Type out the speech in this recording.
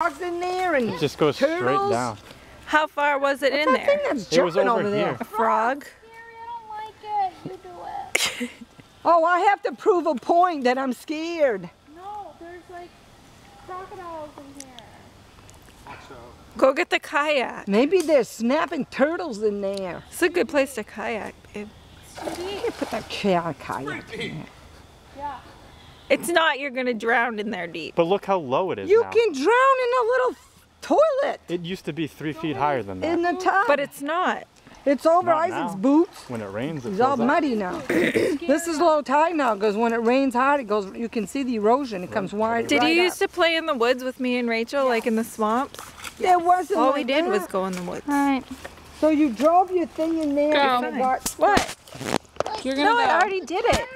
frogs in there and It just goes straight down. How far was it in That thing there? that's It was jumping over over there. here. A frog? Scary, I don't like it. You do it. Oh, I have to prove a point that I'm scared. No, there's like crocodiles in here. Go get the kayak. Maybe there's snapping turtles in there. It's a good place to kayak. babe. Put that kayak kayak in there. Yeah. It's not you're gonna drown in there deep. But look how low it is You now. can drown in a little toilet It used to be three feet higher than that. in that. the tub. But it's not. it's over Not Isaac's now. boots. When it rains, it He's all fills up. muddy now. this is low tide now because when it rains hard, it goes. You can see the erosion. It comes wide. Did right you up. used to play in the woods with me and Rachel, like in the swamps? It wasn't. All like we did was go in the woods. Alright. So you drove your thing in there. Go. and got- What? You're gonna. No, I already did it.